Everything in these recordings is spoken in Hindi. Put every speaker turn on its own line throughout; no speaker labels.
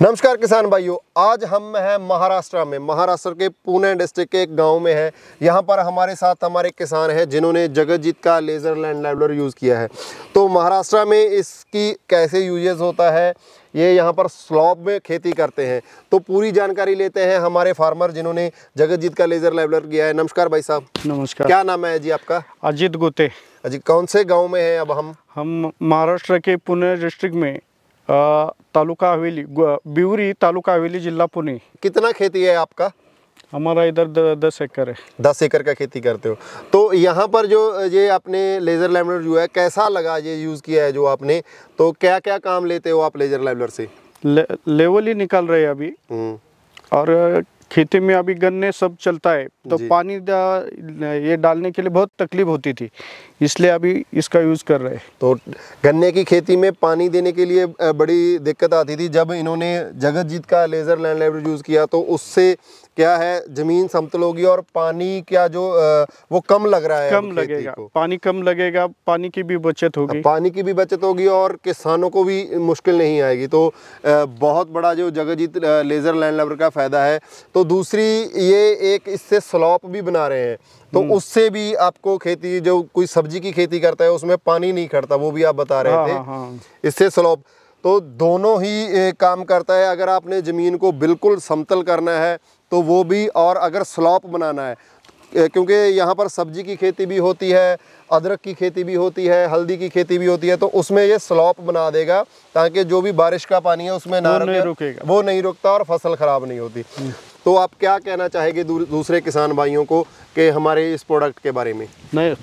नमस्कार किसान भाइयों आज हम हैं महाराष्ट्र में। महाराष्ट्र के पुणे डिस्ट्रिक्ट के एक गाँव में है। यहाँ पर हमारे साथ हमारे किसान हैं जिन्होंने जगतजीत का लेज़र लैंड लेवलर यूज़ किया है। तो महाराष्ट्र में इसकी कैसे यूजेज होता है ये यहाँ पर स्लॉब में खेती करते हैं। तो पूरी जानकारी लेते हैं हमारे फार्मर जिन्होंने जगतजीत का लेज़र लेवलर किया है। नमस्कार भाई साहब।
नमस्कार।
क्या नाम है जी आपका?
अजीत गोते।
अजी कौन से गाँव में है अब हम?
हम महाराष्ट्र के पुणे डिस्ट्रिक्ट में तालुका हवेली बिवरी तालुका हवेली जिला पुणे.
कितना खेती है आपका?
हमारा इधर दस एकड़ है.
दस एकड़ का खेती करते हो। तो यहाँ पर जो ये आपने लेज़र लेवलर जो है कैसा लगा ये यूज़ किया है जो आपने? तो क्या क्या काम लेते हो आप लेज़र लेवलर से?
ले, लेवल ही निकाल रहे हैं अभी।
हम्म,
और खेती में अभी गन्ने सब चलता है। तो पानी दा, ये डालने के लिए बहुत तकलीफ़ होती थी इसलिए अभी इसका यूज़ कर रहे हैं।
तो गन्ने की खेती में पानी देने के लिए बड़ी दिक्कत आती थी जब इन्होंने जगतजीत का लेज़र लैंड लेवलर यूज़ किया तो उससे क्या है ज़मीन समतल होगी और पानी क्या जो वो कम लग रहा है
कम लगेगा
को।
पानी कम लगेगा पानी की भी बचत होगी।
पानी की भी बचत होगी और किसानों को भी मुश्किल नहीं आएगी। तो बहुत बड़ा जो जगजीत अ, लेज़र लैंड लेवर का फ़ायदा है। तो दूसरी ये एक इससे स्लॉप भी बना रहे हैं तो
हम्म।
उससे भी आपको खेती जो कोई सब्ज़ी की खेती करता है उसमें पानी नहीं खड़ता वो भी आप बता रहे
हाँ
थे।
हाँ हाँ।
इससे स्लॉप तो दोनों ही काम करता है। अगर आपने ज़मीन को बिल्कुल समतल करना है तो वो भी और अगर स्लॉप बनाना है क्योंकि यहाँ पर सब्ज़ी की खेती भी होती है अदरक की खेती भी होती है हल्दी की खेती भी होती है तो उसमें ये स्लॉप बना देगा ताकि जो भी बारिश का पानी है उसमें ना रुके-
रुकेगा।
वो नहीं रुकता और फ़सल खराब नहीं होती। तो आप क्या कहना चाहेंगे दूसरे किसान भाइयों को कि हमारे इस प्रोडक्ट के बारे में?
नहीं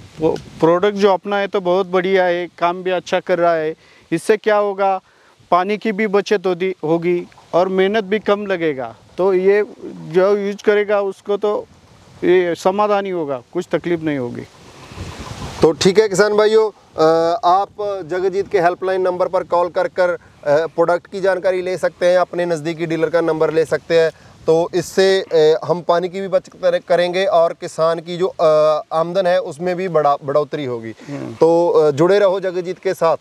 प्रोडक्ट जो अपना है तो बहुत बढ़िया है, काम भी अच्छा कर रहा है। इससे क्या होगा, पानी की भी बचत होती होगी और मेहनत भी कम लगेगा। तो ये जो यूज़ करेगा, उसको तो ये समाधान ही होगा, कुछ तकलीफ़ नहीं होगी।
तो ठीक है किसान भाइयों आप जगजीत के हेल्पलाइन नंबर पर कॉल कर कर प्रोडक्ट की जानकारी ले सकते हैं अपने नज़दीकी डीलर का नंबर ले सकते हैं। तो इससे हम पानी की भी बचत करेंगे और किसान की जो आमदन है उसमें भी बड़ा बढ़ोतरी होगी। तो जुड़े रहो जगजीत के साथ।